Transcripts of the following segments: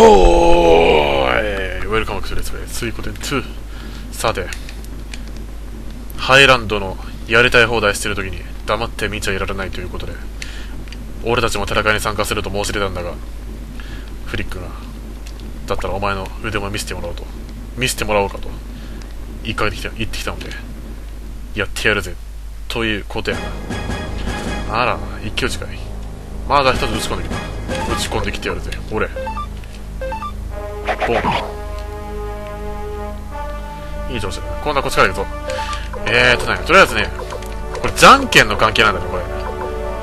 おーいウェルカムクスレッツプレイ追古典2さてハイランドのやりたい放題してる時に黙って見ちゃいられないということで俺たちも戦いに参加すると申し出たんだがフリックがだったらお前の腕も見せてもらおうと見せてもらおうかと言ってきた言ってきたのでやってやるぜということやな。あら勢い近い。まだ一つ打ち込んできた。打ち込んできてやるぜ俺。ボンいい調子だこんなこっちから行くぞ。えーとねとりあえずねこれじゃんけんの関係なんだねこれ。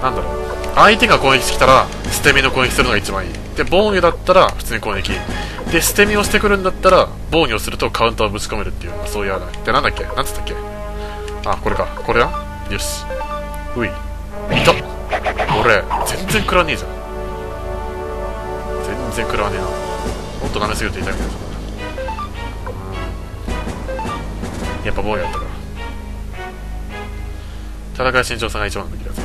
なんだろう。相手が攻撃してきたら捨て身の攻撃するのが一番いい。で防御だったら普通に攻撃。で捨て身をしてくるんだったら防御をするとカウンターをぶち込めるっていう、そういうあれでなんだっけ？なんつったっけ？あこれか。これだよし。うい。いた。俺全然食らわねえじゃん。全然食らわねえな。と舐めすぎると痛いみたやっぱ防御やったから。戦い身長差が一番の時だぜ。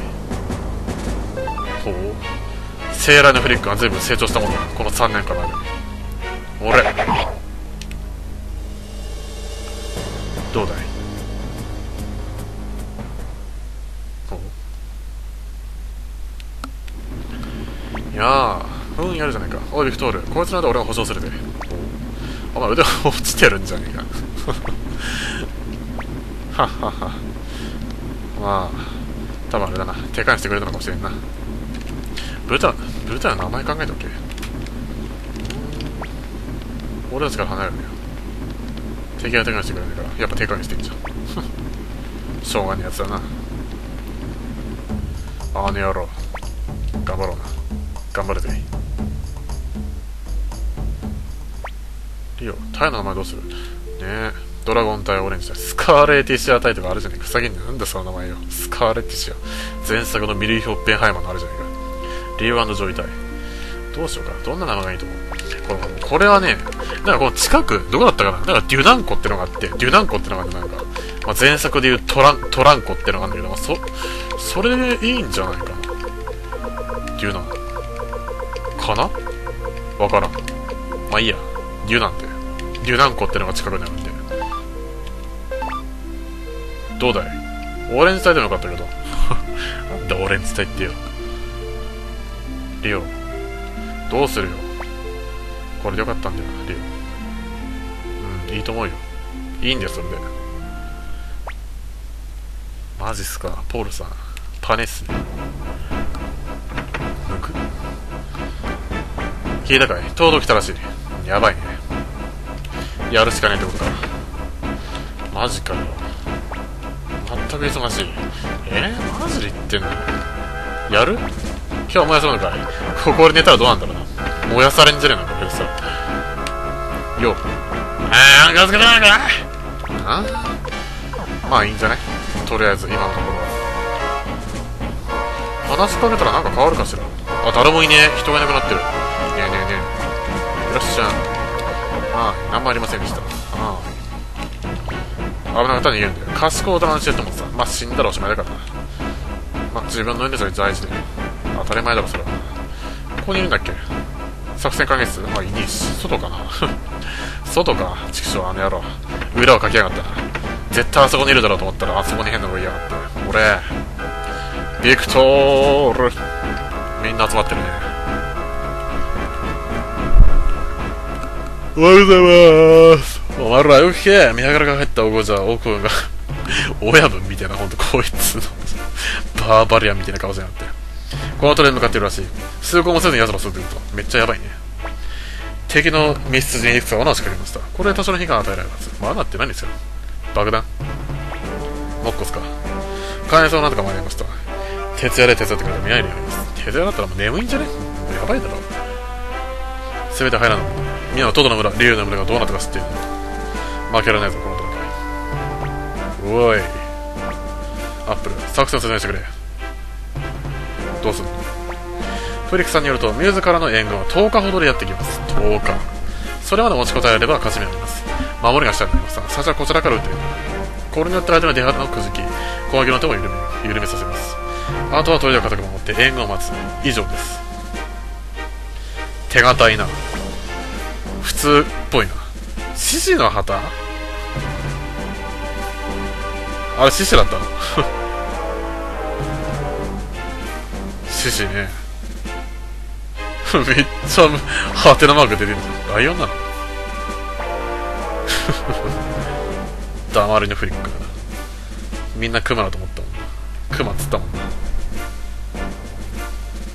ほう。セーラーのフリックが随分成長したもんだこの3年間の間俺。どうだい？ほう。いやー。うんやるじゃないか。おいビクトール。こいつなら俺が保証するで。お前腕落ちてるんじゃねえか。はっはっは。まあ多分あれだな。手換えしてくれたのかもしれんな。ブタブタの名前考えておけ。俺たちから離れるのよ。敵が手換してくれないから。やっぱ手換えしてんじゃん しょうがねえやつだな。あの野郎。頑張ろうな。頑張るぜ。リオタイの名前どうする？ねえ。ドラゴン対オレンジだ。スカーレーティシアタイとかあるじゃねえかふさぎんねなんだその名前よ。スカーレーティシア前作のミリー・ヒョッペンハイマーのあるじゃねえかリュウジョイタイ。どうしようか。どんな名前がいいと思う？これこれはねなんかこの近くどこだったかな？なんかデュナンコってのがあってデュナンコってのがあってなんか、まあ、前作でいうトラントランコってのがあるんだけど、まあ、そそれでいいんじゃないかな？デュナン。かな？わからん。まあいいや。デュナンっててデュナンコってのが近くにあるんで。どうだい？オレンジ隊でもよかったけど。なんだオレンジ隊ってよリオ。どうするよ？これでよかったんだよリオ。うんいいと思うよ。いいんだよそれで。マジっすかポールさん。パネっすね。抜く。聞いたかい？とうとう来たらしい。やばいね。やるしかねえってことかマジかよ。全く忙しい。え？ー、マジで言ってんの？やる？今日燃やすのかい？ここで寝たらどうなんだろうな。燃やされんじゃねえのかこれさよあーガスが出ないか。あ？まあいいんじゃない？とりあえず今のところは。話しかけたらなんか変わるかしら。あ誰もいねえ。人がいなくなってる。ねえねえねえ。いらっしゃ。いああ何もありませんでした。ああ危なかったら逃げるんだよ。賢い大人にしてると思ってさまあ死んだらおしまいだから。まあ自分の命が大事で当たり前だろそれは。ここにいるんだっけ？作戦会議室？まあいねえし。外かな。外か。畜生あの野郎。裏をかきやがった絶対あそこにいるだろうと思ったらあそこに変なのがいやがって。俺ビクトール。みんな集まってるね。おはようございます。お前らよく聞け。宮からが入ったお子じゃ王君が 親分みたいなほんとこいつのバーバリアンみたいな顔じゃなくて。この鳥に向かってるらしい。通行もせずに奴らすると。めっちゃやばいね。敵の密室にいくつか罠を仕掛けました。これで多少の被害が与えられるはず罠って何ですよ。爆弾。モッコスか。関連そうなんとかもありました徹夜で手伝ってくれた未来にあります。徹夜だったらもう眠いんじゃね？やばいだろ。全て入らないみんなトドの村リュウの村がどうなったか知っている負けられないぞこの戦いおいアップル作戦説明してくれどうするフリックさんによるとミューズからの援軍は10日ほどでやってきます。10日それまで持ちこたえれば勝ち目になります守りが下になります最初はこちらから撃ってこれによって相手の出旗をくじき攻撃の手を緩め緩めさせます。あとは砦を固く守って援軍を待つ。以上です。手堅いな。普通っぽいな。獅子の旗？あれ獅子だったの？獅子ね。めっちゃハテナマーク出てるライオンなの？黙りのフリックみんなクマだと思ったもんな。クマっつったもんな。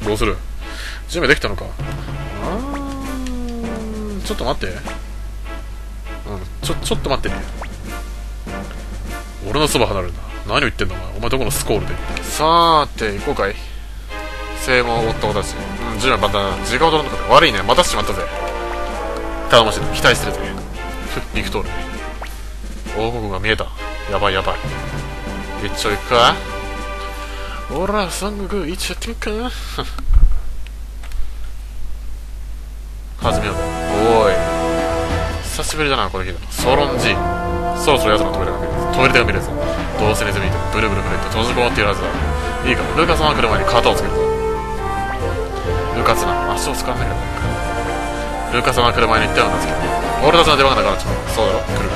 どうする？準備できたのか？ちょっと待って。うんちょちょっと待ってね。俺のそば離れるな。何を言ってんだお前。お前どこのスコールで？さーて行こうかい。正門を追った子たち。うん準備万端時間を取らなか。った悪いね。待たせちまったぜ。頼もしい期待してるぜ。ふビクトール王国が見えた。やばいやばい。一丁行くか？おら三国一丁やってみっかな。始めよう。しぶりだなこれ聞いたのソロンジ。そろそろ奴のトイレが見るトイレが見えるぞ。どうせネズミとブルブル震えて閉じこもっているはずだいいかルーカスが来る前に肩をつけるぞルカスな足を使わないからルーカスが来る前に言ったようなんですけど俺たちの出番だからちまうそうだろ来るか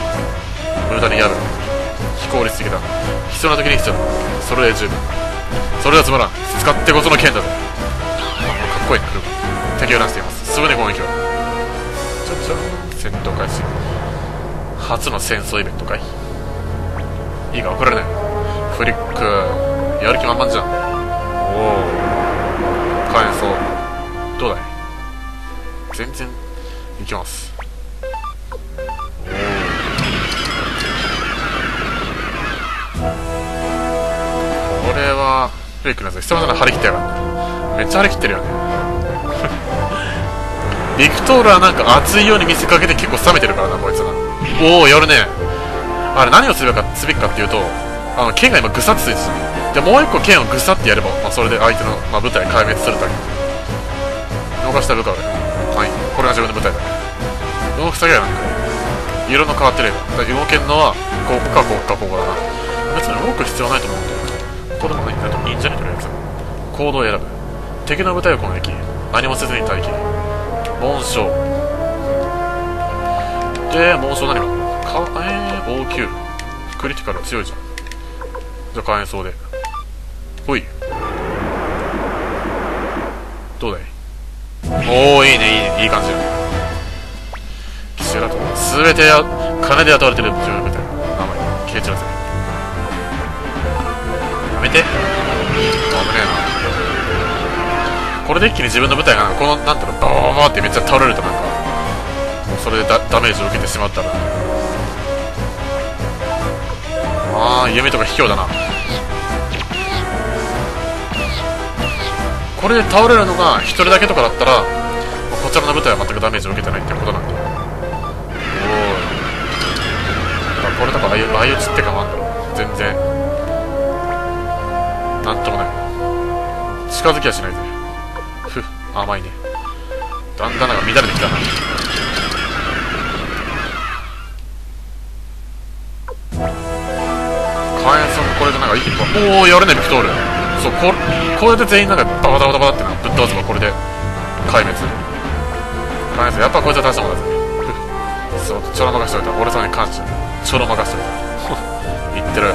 無駄にやる非効率的だ必要な時に必要だそれで十分それではつまらん使ってこその剣だぜかっこいいな来るか敵を出していますすぐに攻撃を戦闘開始初の戦争イベントかい。いいか怒られない。フリックやる気満々じゃん。おお火炎層どうだい？全然いきます。これはフリックのやつ久々に張り切ってやがるめっちゃ張り切ってるよね。ビクトールはなんか熱いように見せかけて結構冷めてるからなこいつなおおやるね。あれ何をすべきかすべきかっていうとあの剣が今グサッついてたじゃもう一個剣をグサってやれば、まあ、それで相手の、まあ、舞台壊滅するだけ。逃した部下俺はい。これが自分の舞台だ。動く先はなんか色の変わってればだから動けるのはここかここかここだな。別に動く必要ないと思うんだよ。これでもないあと忍者にとりあえず行動を選ぶ。敵の舞台を攻撃何もせずに待機。紋章で紋章何が？かえー、応急クリティカル強いじゃん。じゃあ火炎層で。ほい。どうだい？おおいいねいいね。いい感じだ。奇襲だと全てや金で雇われてる。自分みたいな名前。消えちゃうぜやめて。危ねえな。これで一気に自分の舞台がこのなんていうのババババってめっちゃ倒れるとなんかもうそれでダダメージを受けてしまったら。ああ夢とか卑怯だな。これで倒れるのが1人だけとかだったらこちらの舞台は全くダメージを受けてないってことなんだ。おおこれとか相打ちってかなんだ。ろ全然。なんともない。近づきはしないぜ。甘いね。だんだんなんか乱れてきたな。火炎さんこれでなんか一気におおやるねビクトール。そうここれで全員なんかババタバタバタってぶっ倒せばこれで。壊滅。火炎さんやっぱこいつは大したもんだぜ。そうちょろまかしといた。俺さんに感謝。ちょろまかしといた。言ってる。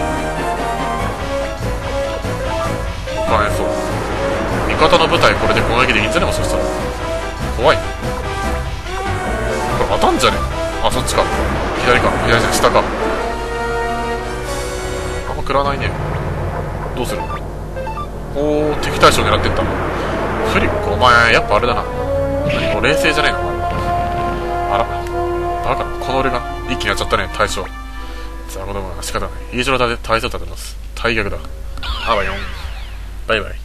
火炎そう味方の部隊これで攻撃できんじゃね？もしかしたら。怖い。これ当たんじゃね？あそっちか。左か。左じゃ下か。あんま食らないね。どうする？おお敵対象狙ってった。フリックお前やっぱあれだな。何も冷静じゃねえのあら。バカこの俺が一気にやっちゃったね対象。さあ子供は仕方ない。家上で対象立てます。大逆だ。あばよんバイバイ。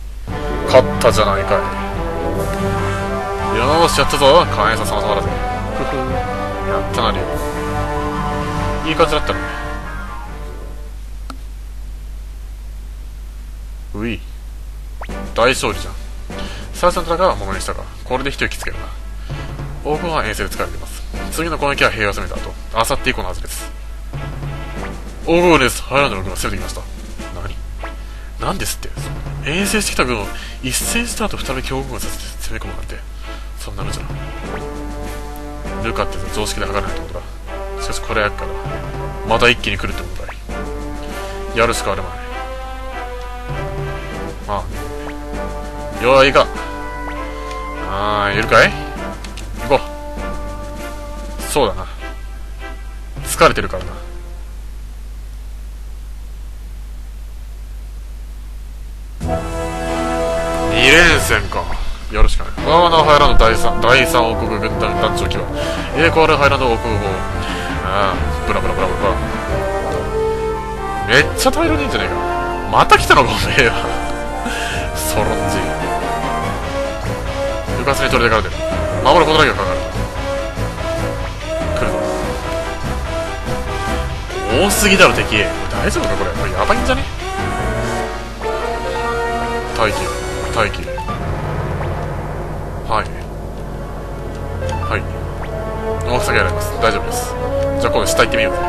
勝ったじゃないかい。よーしやったぞ。火炎さん様々だぜ。ふふやったなり。いい感じだったねうい。大勝利じゃん。最初の戦いはものにしたがこれで一息つけるな。王国は遠征で使われています。次の攻撃は平和攻めた後あさって以降のはずです。王国です。ハイランドの軍が攻めてきました。何？なんですって。遠征してきた軍を一戦した後再び強軍をさせて攻め込むなんてそんな無茶なルカって常識で測れないってことだ。しかしこれやっからまた一気に来るってことだやるしかあるまい。まあよいかああいるかい？行こう。そうだな。疲れてるからな。戦か？やるしかない。ワーワナハイランド第 3, 第3王国軍団団長機は。エーコールハイランド王国号ああブラブラブラブラ。めっちゃ大量にいいんじゃねえか。また来たのかおめえは。ソロンジ部活に取り出かれて。る守ることだけがかかる来るぞ。多すぎだろ敵。大丈夫かこれ。これやばいんじゃね？待機待機大きさやります大丈夫です。じゃあ今度下行ってみよう。ぜ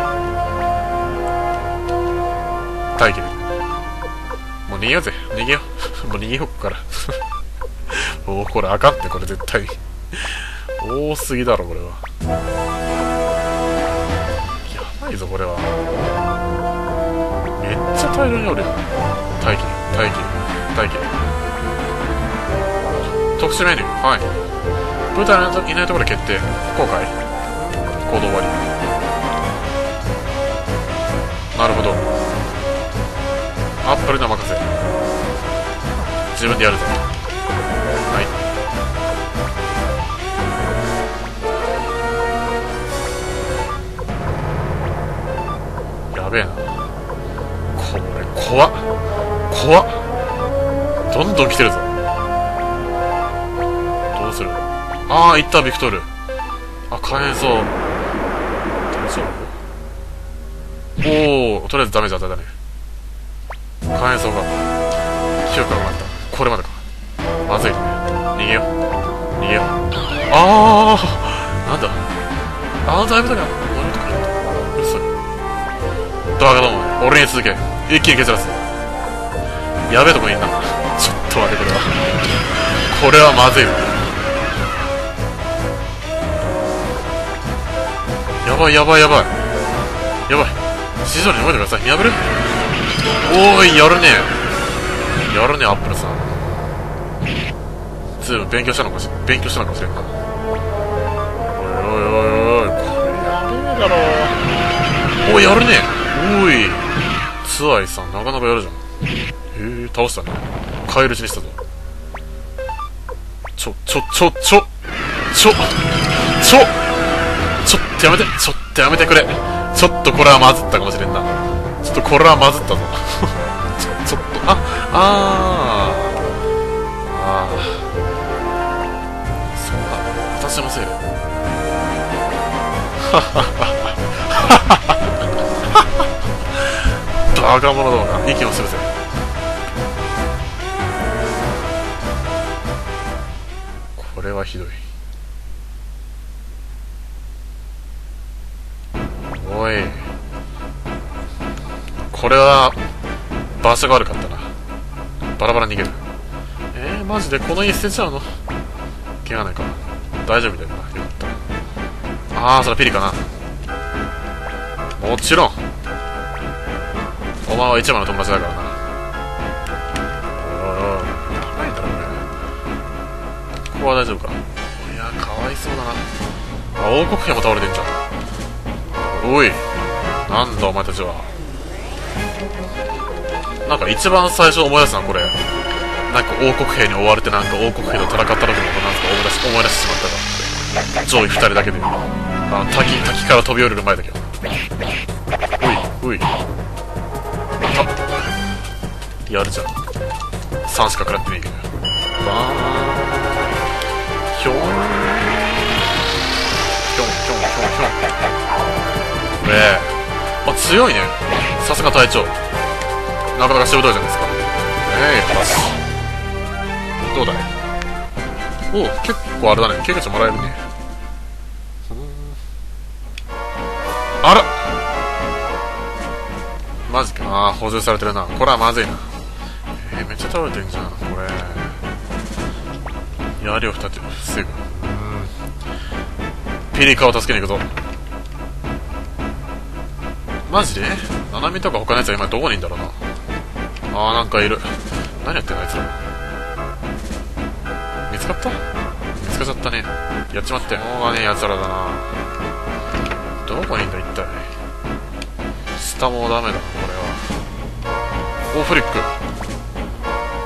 待機でもう逃げようぜ。逃げよう。もう逃げようここから。おおこれあかんってこれ絶対。多すぎだろこれは。やばいぞこれは。めっちゃ大量におるよ待機待機待機特殊メニュー。はい。部隊のいないところ決定。後悔行動終わり。なるほど。アップルの任せ。自分でやるぞ。はい。やべえな。これ怖っ。怖っ。どんどん来てるぞ。どうする？ああ行ったビクトル。あ火炎層大丈夫おおとりあえずダメージ与えたね。火炎層が強く上がった。これまでか。まずいね。逃げよう。逃げよう。ああなんだ。あのだいぶだが乗るとか言ったうるさい。バカども俺に続け。一気に蹴散らす。やべえとこにいんな。ちょっと待ってこれはこれはまずいやばいやばいやばい。やばい。指示通りに動いてください。見破る？おーいやるね。やるねアップルさん。ずいぶん勉強したのかし勉強したのかもしれんな。おいおいおいおい。これやべえだろおいやるね。おい。ツアイさんなかなかやるじゃん。へえ倒したね。返り討ちにしたぞ。ちょちょちょちょちょちょ。とやめてちょっとやめてくれ。ちょっとこれはまずったかもしれんな。ちょっとこれはまずったぞ。ち ょちょっとああー。あそうだ。私のせい。で バカ者どもが息をするぜ。これはひどい。これは場所が悪かったな。バラバラ逃げる。えー、マジでこの家捨てちゃうの怪我ないか大丈夫だよな。よかった。ああそれピリかな。もちろん。お前は一番の友達だからな。おいおいおいだろこここは大丈夫か。いやかわいそうだな。あ王国兵も倒れてんじゃん。おいなんだお前たちは。なんか一番最初思い出すなこれ。なんか王国兵に追われてなんか王国兵と戦った時のことなんか思い出し思い出してしまったが上位2人だけであの滝滝から飛び降りる前だけど。おいおい。あやるじゃん。3しか食らってねえけどバーン。ひょん。ひょんひょんひょん。ひょん。ねえ。あ強いね。さすが隊長。なかなかしぶといじゃないですか。ええ。話どうだい？おお結構あれだね。経験値もらえるね。あら。マジか。ああ補充されてるな。これはまずいな。えー、めっちゃ倒れてんじゃんこれ。槍を二つ防ぐ。うん。ピリカを助けに行くぞ。マジ？でナナミとか他のやつは今どこにいんだろうな。あーなんかいる。何やってんのあいつら。見つかった？見つかっちゃったね。やっちまったよしょうがねえ奴らだな。どこにいんだ一体。下もダメだこれは。おフリック。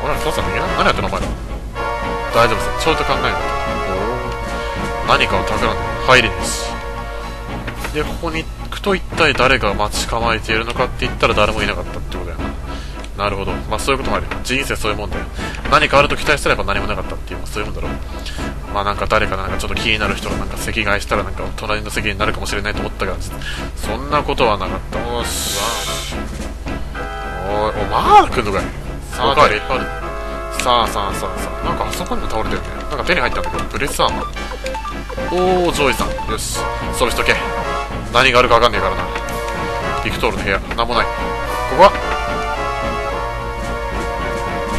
俺ら父さん逃げな何やってんのお前ら。大丈夫さ。ちょっと考えるお何かを企んで入れねえしでここに行くと一体誰が待ち構えているのかって言ったら誰もいなかったってことだよな。なるほど。まあそういうこともある人生そういうもんだよ。何かあると期待すれば何もなかったっていう、まあ、そういうもんだろう。まあなんか誰かなんかちょっと気になる人がなんか席替えしたらなんか隣の席になるかもしれないと思ったがそんなことはなかった。よしおいおまだ来んのかい。さあいっぱいある。さあさあさあさあ。なんかあそこにも倒れてるね。なんか手に入ったんだけどブレスアーマー。おおジョイさん。よし。そうしとけ。何があるか分かんねえからな。ビクトールの部屋。なんもない。ここは？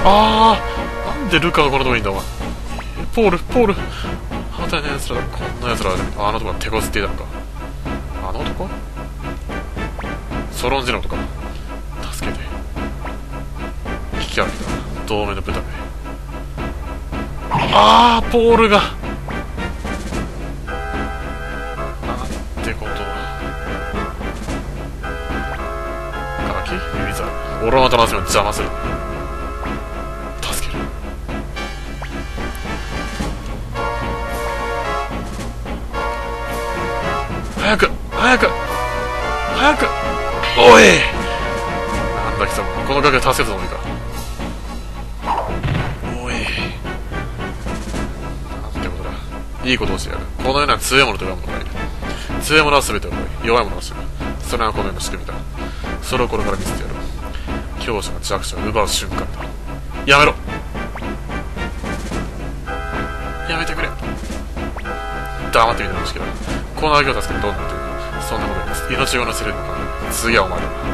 あーなんでルカがこのとこにいんだお前。ポールポール。反対の奴らだ。こんな奴らあの男が手こずっていたのか。あの男？ソロンジの男。か助けて。引き上げた。同盟の豚めああポールが。俺の楽しみを邪魔する。助ける。早く早く早く。おい。なんだ貴様このガキを助けたつもりか。おい。なんてことだ。いいことをしてやる。このような強いものと弱いものがいる。強いものは全てを奪い弱いものは死ぬ。それがこのような仕組みだ。それをこれから見せてやる。強者が弱者を奪う瞬間だ。やめろ。やめてくれ。黙ってみてほしいけどこの相手を助けてどうなっているそんなことやります。命を乗せるのか。次はお前だ。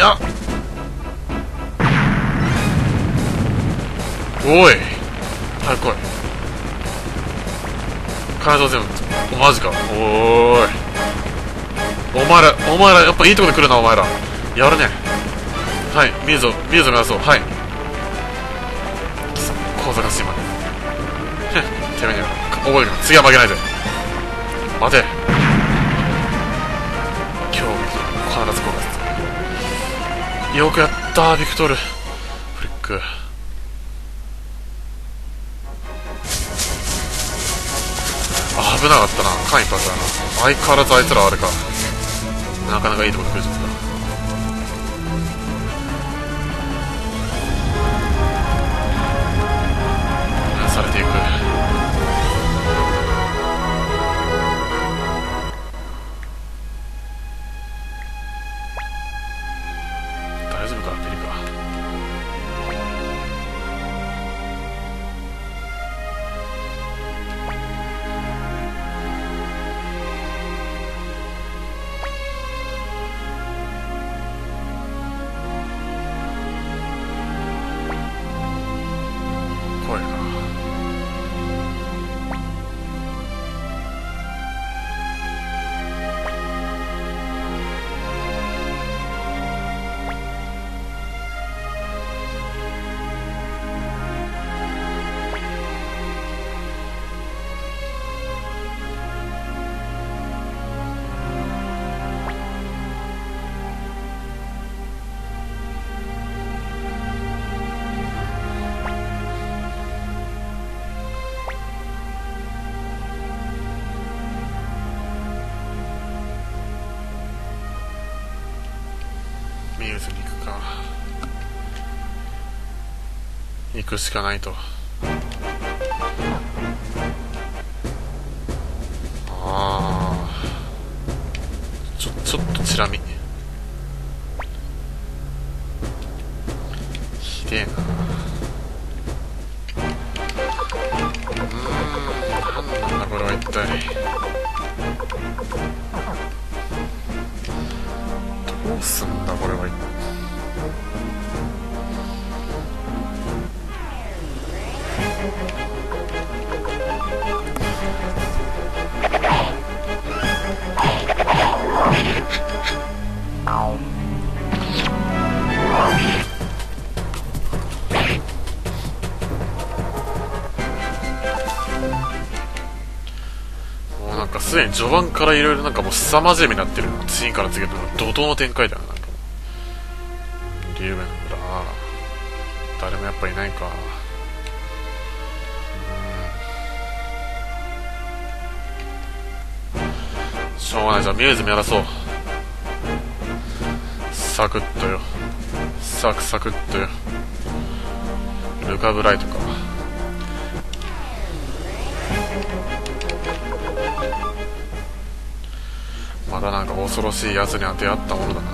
や。おい早く来い。体全部おマジか。おーい。お前らお前らやっぱいいとこで来るなお前ら。やるね。はい見るぞ見るぞ目指そう。はい。小賢しいまでてめえに覚えるな。次は負けないぜ。待て。よくやったビクトル。フリック。危なかったな。間一髪だな。相変わらずあいつらあれか。なかなかいいとこで来るぞ。行くしかないと。ああちょちょっとチラ見。ひでえな。うーん。だこれは一体。どうすんだこれはもうすでに序盤からいろいろなんかもう凄まじいになってる次から次へと怒涛の展開だよなんか。リュウベンだ誰もやっぱいないか。しょうがない。じゃあミューズもやらそう。サクッとよ。サクサクッとよ。ルカブライトか。だなんか恐ろしいやつには出会ったものだな。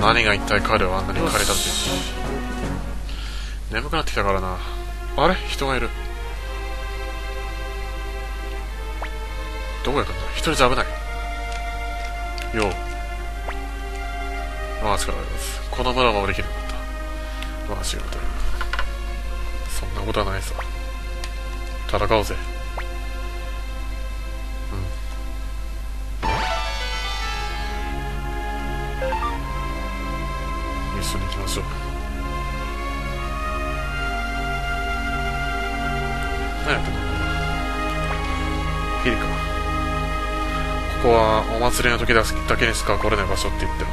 何が一体彼をあんなに駆り立て眠くなってきたからな。あれ？人がいる。どこへ行くんだ？一人じゃ危ない。よう。まあ力あります。この村を守りきるんだったまあ仕事そんなことはないさ。戦おうぜ。うん。一緒に行きましょう。何やってんの？ヒリかここはお祭りの時だけにしか来れない場所って言ってる